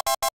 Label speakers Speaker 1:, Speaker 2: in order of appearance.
Speaker 1: え